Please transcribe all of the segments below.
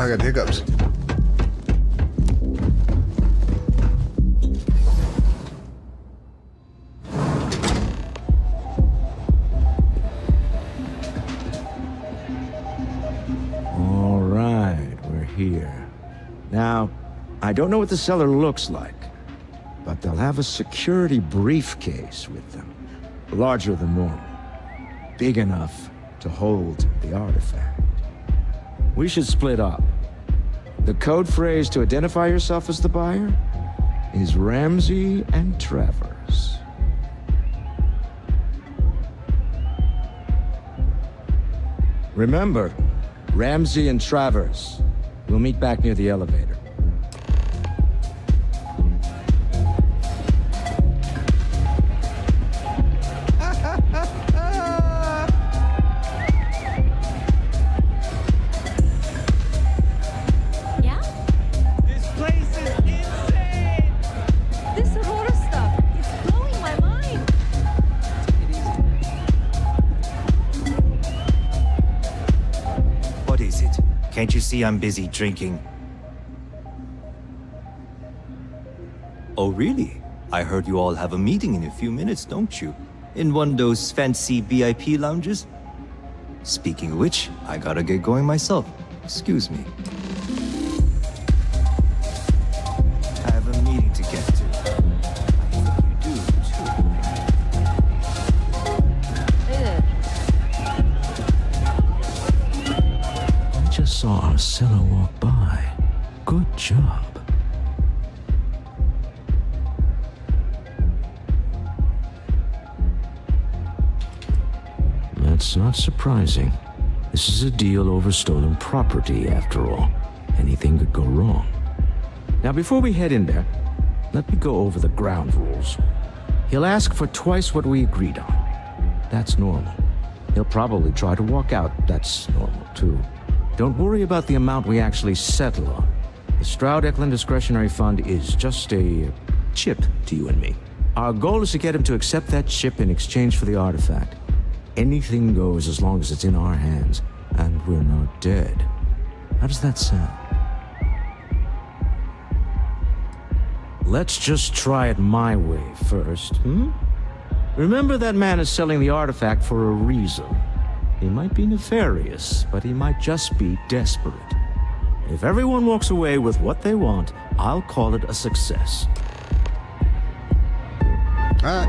I got hiccups. All right, we're here. Now, I don't know what the cellar looks like, but they'll have a security briefcase with them, larger than normal, big enough to hold the artifact. We should split up. The code phrase to identify yourself as the buyer is Ramsey and Travers. Remember, Ramsey and Travers. We'll meet back near the elevator. I'm busy drinking? Oh, really? I heard you all have a meeting in a few minutes, don't you? In one of those fancy VIP lounges? Speaking of which, I gotta get going myself. Excuse me. Saw walk by. Good job. That's not surprising. This is a deal over stolen property, after all. Anything could go wrong. Now, before we head in there, let me go over the ground rules. He'll ask for twice what we agreed on. That's normal. He'll probably try to walk out. That's normal, too. Don't worry about the amount we actually settle on. The Stroud Eklund Discretionary Fund is just a chip to you and me. Our goal is to get him to accept that chip in exchange for the artifact. Anything goes as long as it's in our hands, and we're not dead. How does that sound? Let's just try it my way first, hmm? Remember that man is selling the artifact for a reason. He might be nefarious, but he might just be desperate. If everyone walks away with what they want, I'll call it a success. Alright.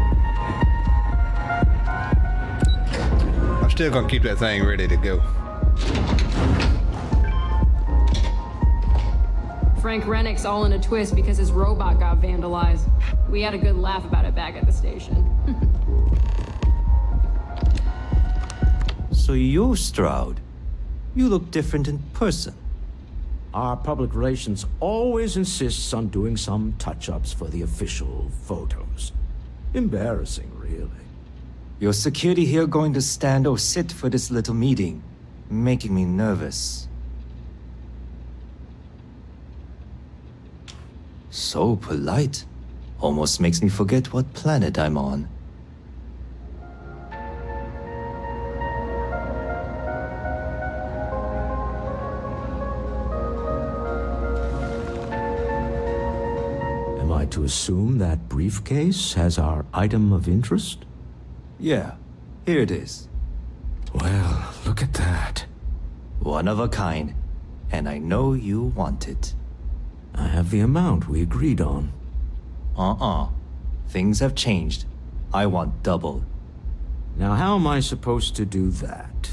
I'm still gonna keep that thing ready to go. Frank Rennick's all in a twist because his robot got vandalized. We had a good laugh about it back at the station. So you're Stroud. You look different in person. Our public relations always insists on doing some touch-ups for the official photos. Embarrassing, really. Your security here going to stand or sit for this little meeting, making me nervous. So polite. Almost makes me forget what planet I'm on. Assume that briefcase has our item of interest? Yeah, here it is. Well, look at that. One of a kind. And I know you want it. I have the amount we agreed on. Uh-uh. Things have changed. I want double. Now, how am I supposed to do that?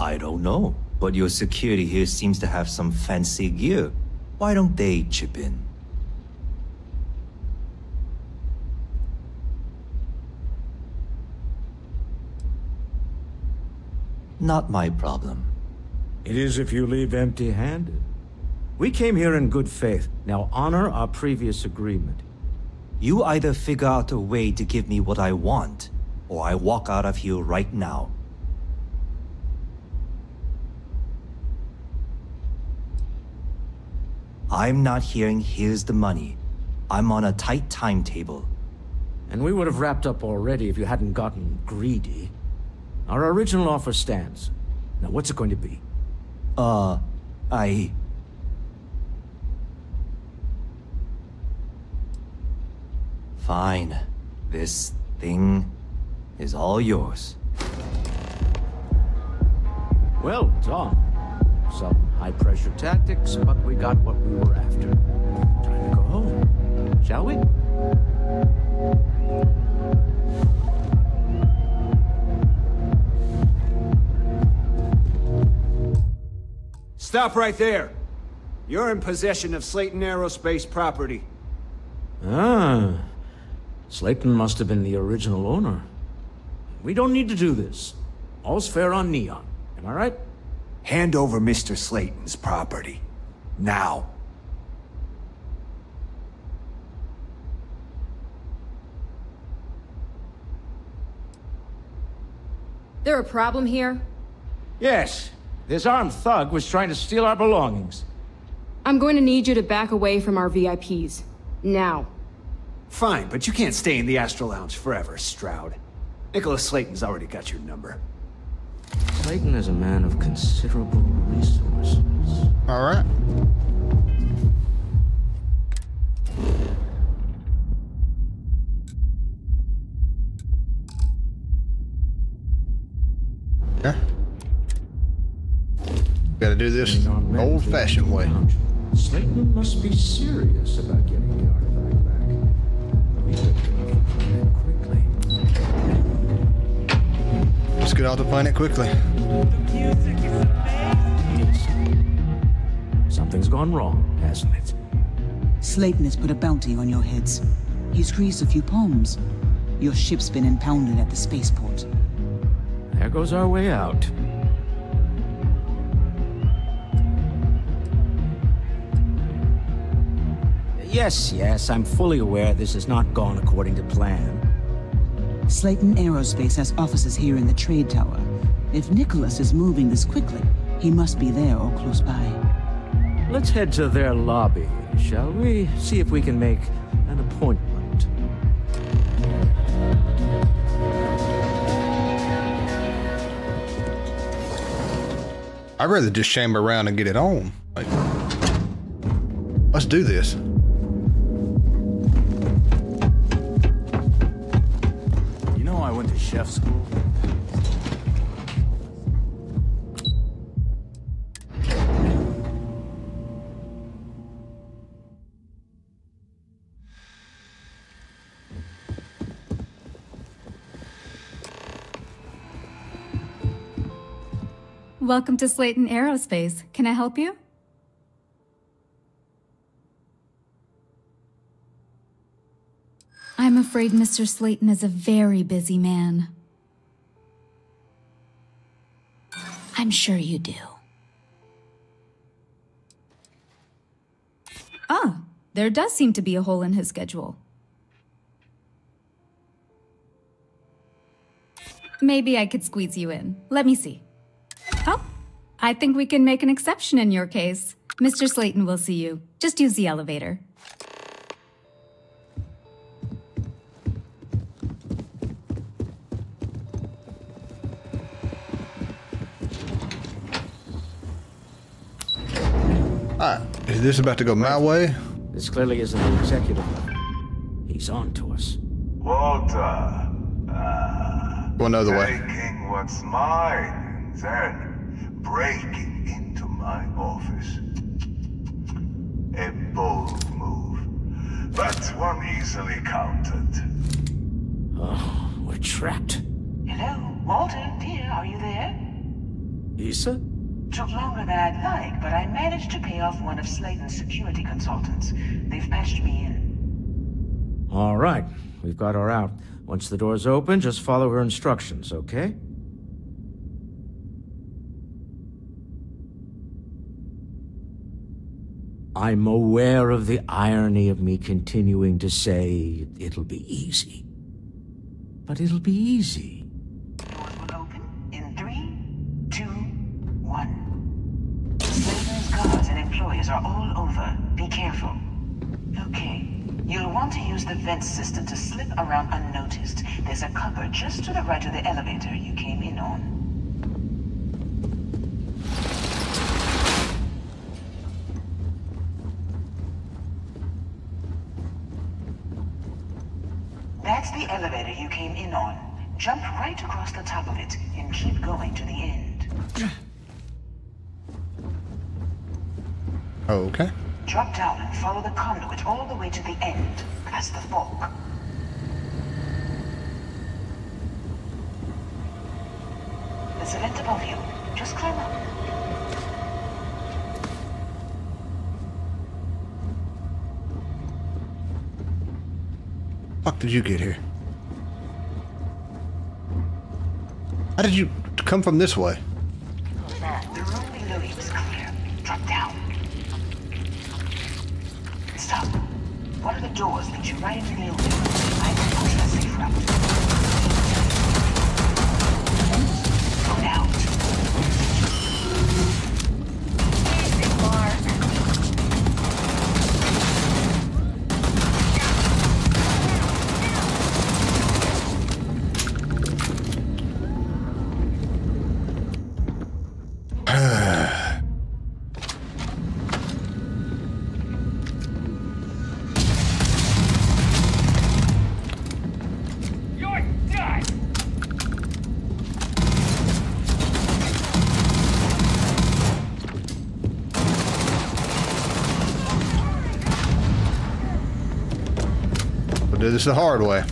I don't know, but your security here seems to have some fancy gear. Why don't they chip in? Not my problem. It is if you leave empty-handed. We came here in good faith. Now honor our previous agreement. You either figure out a way to give me what I want, or I walk out of here right now. I'm not hearing here's the money. I'm on a tight timetable. And we would have wrapped up already if you hadn't gotten greedy. Our original offer stands. Now what's it going to be? Uh, I... Fine. This thing is all yours. Well done. Some high-pressure tactics, but we got what we were after. Time to go home, shall we? Stop right there. You're in possession of Slayton Aerospace property. Ah, Slayton must have been the original owner. We don't need to do this. All's fair on Neon. Am I right? Hand over Mr. Slayton's property. Now. There a problem here? Yes. This armed thug was trying to steal our belongings. I'm going to need you to back away from our VIPs. Now. Fine, but you can't stay in the Astro Lounge forever, Stroud. Nicholas Slayton's already got your number. Slayton is a man of considerable resources. All right. Gotta do this Getting our men old to the fashioned way. lounge. Slayton must be serious about getting the artifact back. We better get off the planet quickly. Let's get off the planet quickly. Something's gone wrong, hasn't it? Slayton has put a bounty on your heads. He squeezed a few palms. Your ship's been impounded at the spaceport. There goes our way out. Yes, yes, I'm fully aware this has not gone according to plan. Slayton Aerospace has offices here in the trade tower. If Nicholas is moving this quickly, he must be there or close by. Let's head to their lobby, shall we? See if we can make an appointment. I'd rather just chamber around and get it on. Like, let's do this. Chef school? Welcome to Slayton Aerospace. Can I help you? I'm afraid Mr. Slayton is a very busy man. I'm sure you do. Ah, there does seem to be a hole in his schedule. Maybe I could squeeze you in. Let me see. Oh, I think we can make an exception in your case. Mr. Slayton will see you. Just use the elevator. Is this about to go my way? This clearly isn't the executive level. He's on to us. Walter. Ah. Go another way. Taking what's mine, then breaking into my office. A bold move, but one easily countered. Oh, we're trapped. Hello, Walter, dear, are you there? Issa? Took longer than I'd like, but I managed to pay off one of Slayton's security consultants. They've patched me in. All right, we've got her out. Once the door's open, just follow her instructions, okay? I'm aware of the irony of me continuing to say it'll be easy. But it'll be easy. employees are all over. Be careful. Okay. You'll want to use the vent system to slip around unnoticed. There's a cupboard just to the right of the elevator you came in on. That's the elevator you came in on. Jump right across the top of it and keep going to the end. Okay. Drop down and follow the conduit all the way to the end, past the fork. There's a vent above you. Just climb up. Fuck did you get here? How did you come from this way? Right into the. This the hard way.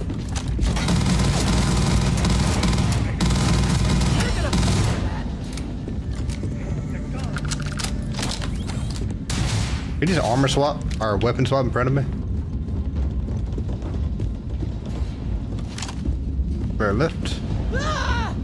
Can you just armor swap or weapon swap in front of me? Bear left. Okay. Ah!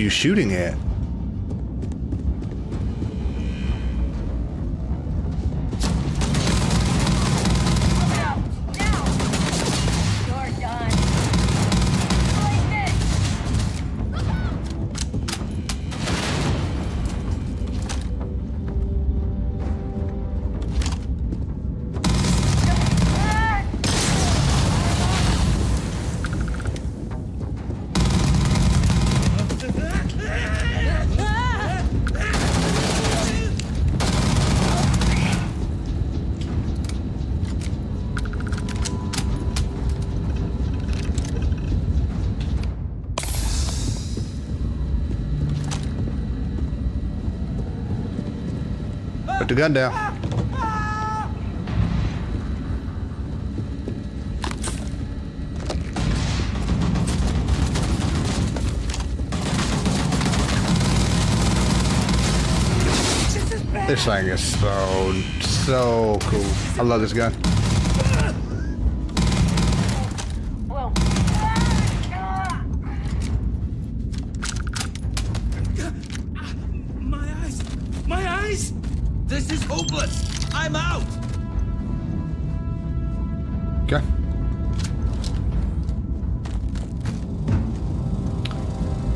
You shooting at? The gun down. This thing is so, so cool. I love this gun.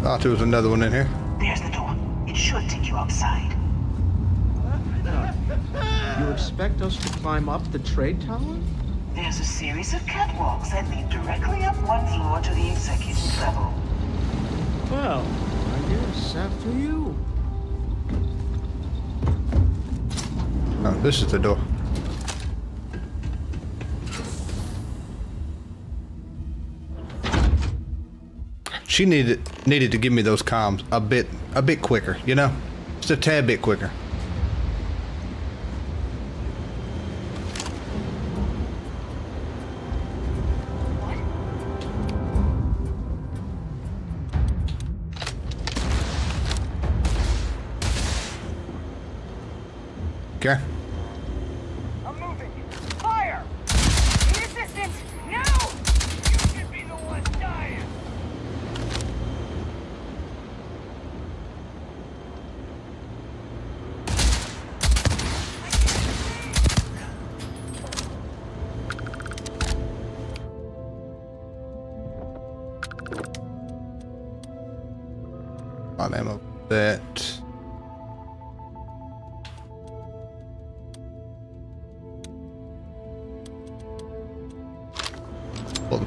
Ah, Thought there was another one in here. There's the door. It should take you outside. You expect us to climb up the trade tower? There's a series of catwalks that lead directly up one floor to the executive level. Well, I guess after you. Oh, this is the door. She needed needed to give me those comms a bit a bit quicker, you know? Just a tad bit quicker. Okay.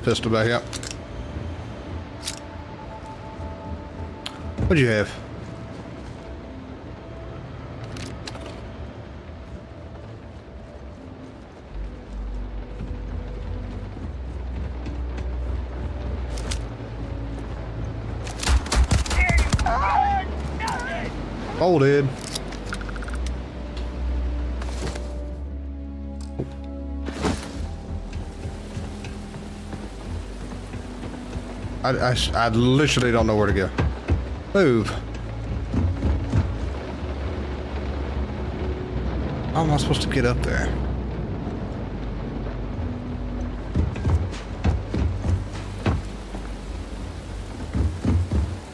Pistol back out. What'd you have? Folded. I, I, I literally don't know where to go. Move. How am I supposed to get up there?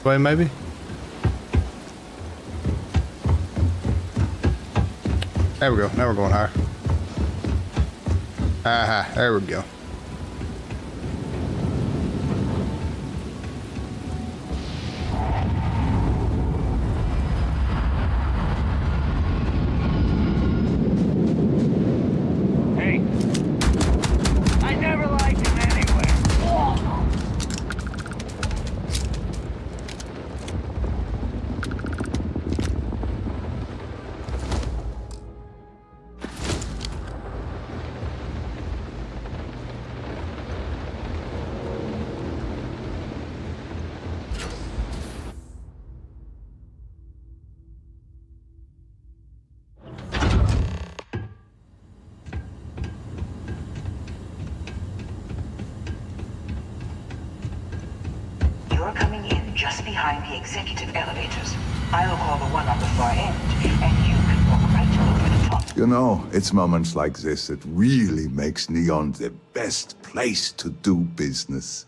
Wait, maybe? There we go. Now we're going higher. Aha, there we go. The executive elevators. I'll call the one on the far end, and you can walk right over the top. You know, it's moments like this that really makes Neon the best place to do business.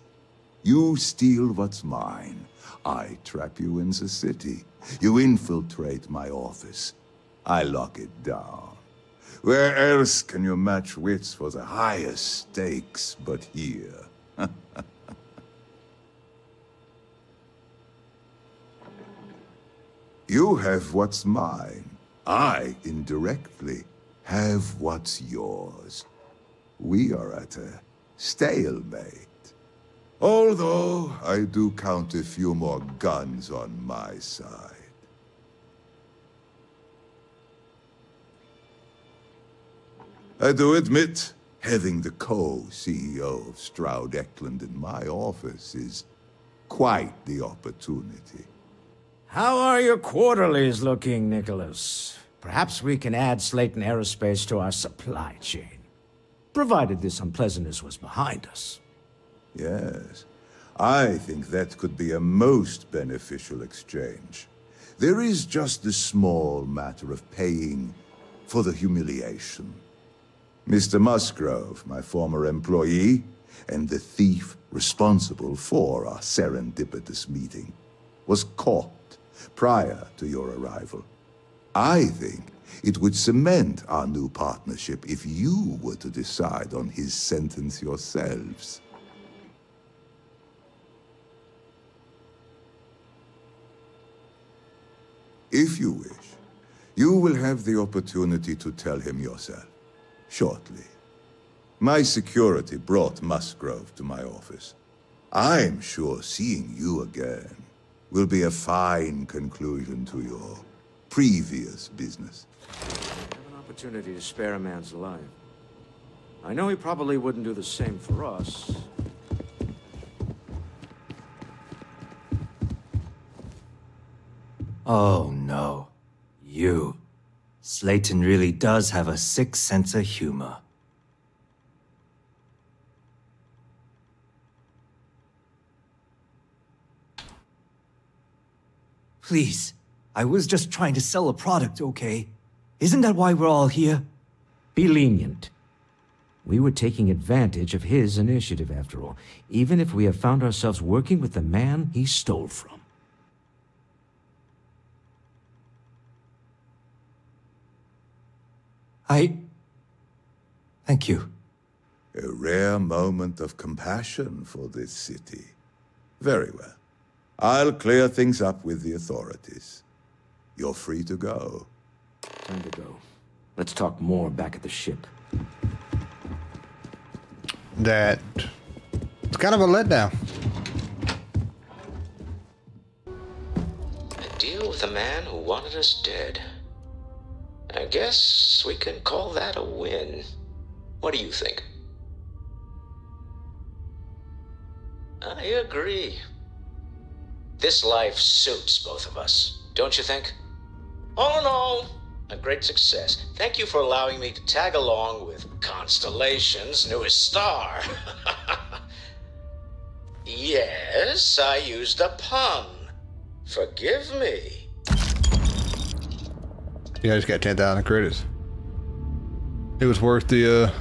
You steal what's mine. I trap you in the city. You infiltrate my office. I lock it down. Where else can you match wits for the highest stakes but here? You have what's mine. I, indirectly, have what's yours. We are at a stalemate. Although I do count a few more guns on my side. I do admit, having the co-CEO of Stroud Eklund in my office is quite the opportunity. How are your quarterlies looking, Nicholas? Perhaps we can add Slayton Aerospace to our supply chain. Provided this unpleasantness was behind us. Yes. I think that could be a most beneficial exchange. There is just the small matter of paying for the humiliation. Mr. Musgrove, my former employee, and the thief responsible for our serendipitous meeting, was caught prior to your arrival. I think it would cement our new partnership if you were to decide on his sentence yourselves. If you wish, you will have the opportunity to tell him yourself, shortly. My security brought Musgrove to my office. I'm sure seeing you again will be a fine conclusion to your previous business. I Have an opportunity to spare a man's life. I know he probably wouldn't do the same for us. Oh no. You. Slayton really does have a sick sense of humor. Please, I was just trying to sell a product, okay? Isn't that why we're all here? Be lenient. We were taking advantage of his initiative, after all, even if we have found ourselves working with the man he stole from. I. Thank you. A rare moment of compassion for this city. Very well. I'll clear things up with the authorities. You're free to go. Time to go. Let's talk more back at the ship. That It's kind of a letdown. A deal with a man who wanted us dead. I guess we can call that a win. What do you think? I agree. This life suits both of us, don't you think? All in all, a great success. Thank you for allowing me to tag along with Constellation's newest star. yes, I used a pun. Forgive me. Yeah, I just got 10,000 credits. It was worth the, uh...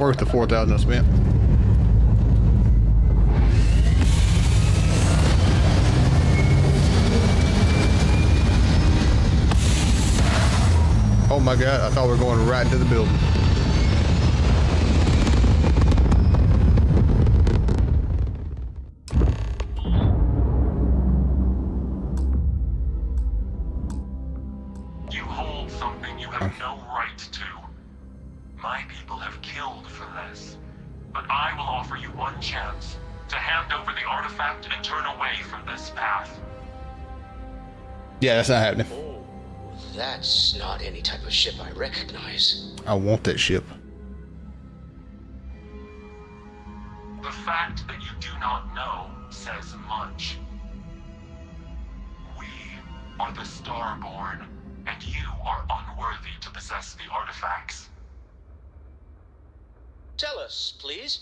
Worth the 4,000 I spent. Oh my god, I thought we were going right into the building. You hold something you have no right to. My people have killed for less. But I will offer you one chance to hand over the artifact and turn away from this path. Yeah, that's not happening. That's not any type of ship I recognize. I want that ship. The fact that you do not know says much. We are the Starborn, and you are unworthy to possess the artifacts. Tell us, please.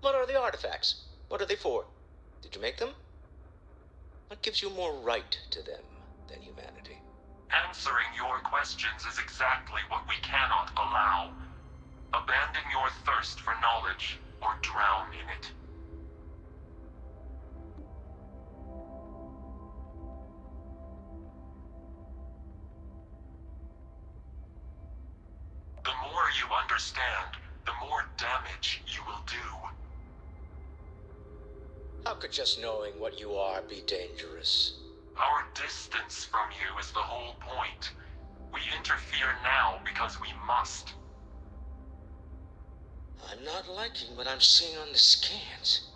What are the artifacts? What are they for? Did you make them? What gives you more right to them than humanity? Answering your questions is exactly what we cannot allow. Abandon your thirst for knowledge, or drown in it. The more you understand, the more damage you will do. How could just knowing what you are be dangerous? Our distance from you is the whole point. We interfere now because we must. I'm not liking what I'm seeing on the scans.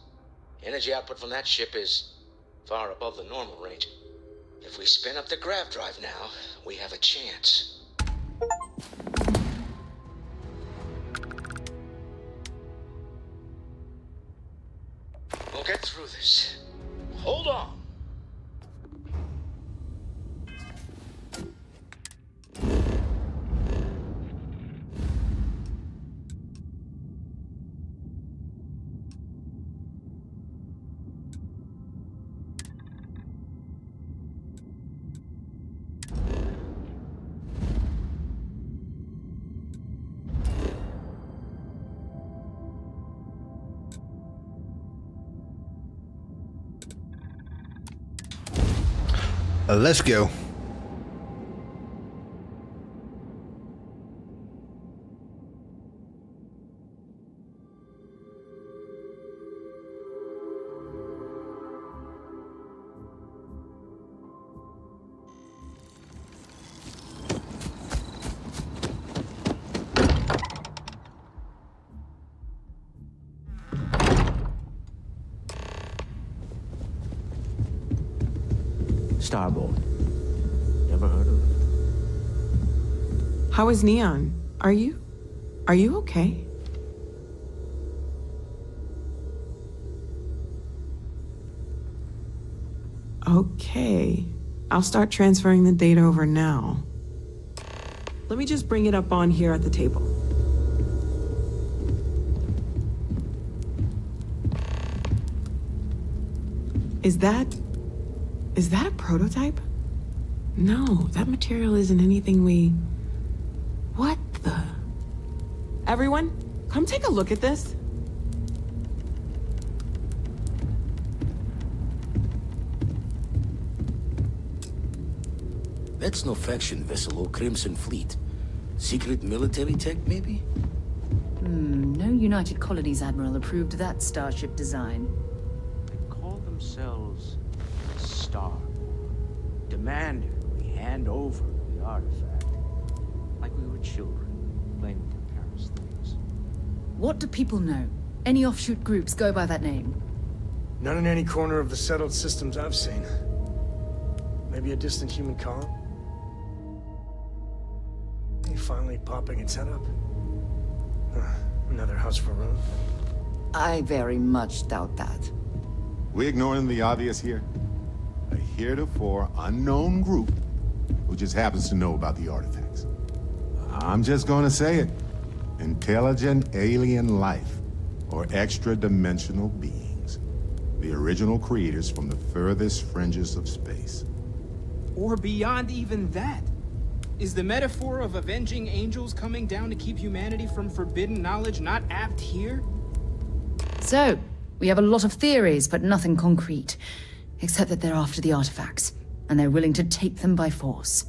Energy output from that ship is far above the normal range. If we spin up the grav drive now, we have a chance. Uh, let's go. How is Neon? Are you? Are you okay? Okay. I'll start transferring the data over now. Let me just bring it up on here at the table. Is that... Is that a prototype? No, that material isn't anything we... What the... Everyone, come take a look at this. That's no faction vessel or Crimson Fleet. Secret military tech, maybe? Hmm, no United Colonies Admiral approved that starship design. They call themselves Star. Demanded we hand over the artifact. Like we were children, playing with their What do people know? Any offshoot groups go by that name? None in any corner of the settled systems I've seen. Maybe a distant human colony? Hey, finally popping its head up. Uh, another House Va'ruun. I very much doubt that. We ignoring the obvious here? A heretofore unknown group who just happens to know about the artifacts. I'm just gonna say it. Intelligent alien life, or extra-dimensional beings. The original creators from the furthest fringes of space. Or beyond even that. Is the metaphor of avenging angels coming down to keep humanity from forbidden knowledge not apt here? So, we have a lot of theories, but nothing concrete. Except that they're after the artifacts, and they're willing to take them by force.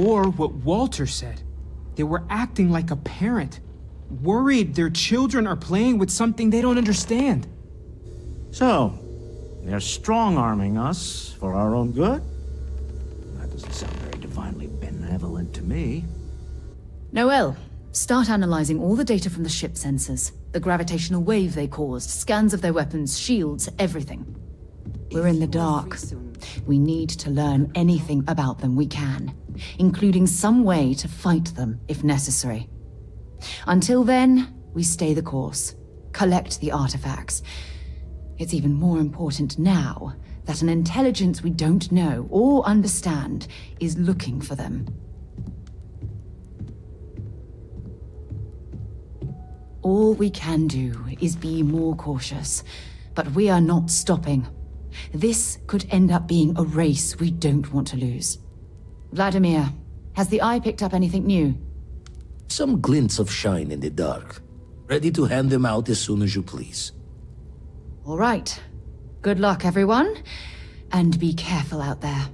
Or what Walter said. They were acting like a parent, worried their children are playing with something they don't understand. So, they're strong-arming us for our own good? That doesn't sound very divinely benevolent to me. Noel, start analyzing all the data from the ship sensors. The gravitational wave they caused, scans of their weapons, shields, everything. We're in the dark. We need to learn anything about them we can, including some way to fight them if necessary. Until then, we stay the course, collect the artifacts. It's even more important now that an intelligence we don't know or understand is looking for them. All we can do is be more cautious, but we are not stopping. This could end up being a race we don't want to lose. Vladimir, has the Eye picked up anything new? Some glints of shine in the dark. Ready to hand them out as soon as you please. All right. Good luck, everyone. And be careful out there.